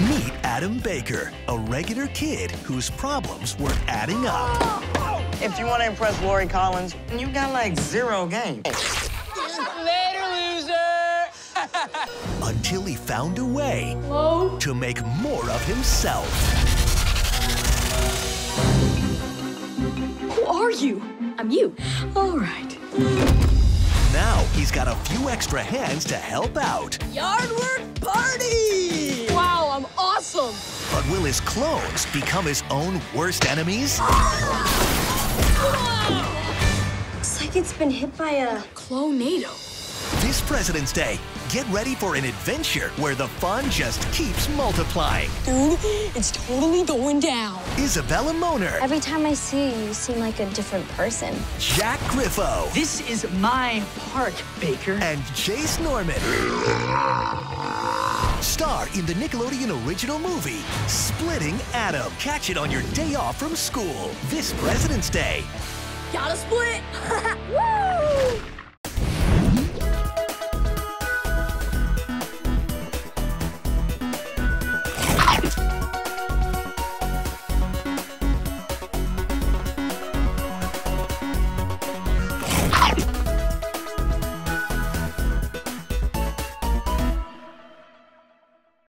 Meet Adam Baker, a regular kid whose problems were adding up. If you want to impress Lori Collins, you got like zero game. Later, loser! until he found a way Hello? to make more of himself. Who are you? I'm you. All right. Now he's got a few extra hands to help out. Yard work party! Will his clones become his own worst enemies? Looks like it's been hit by a. Clonado. This President's Day, get ready for an adventure where the fun just keeps multiplying. Dude, it's totally going down. Isabela Moner, Every time I see you, you seem like a different person. Jack Griffo, This is my park, Baker. and Jace Norman. Star in the Nickelodeon original movie, Splitting Adam. Catch it on your day off from school this President's Day. Gotta split!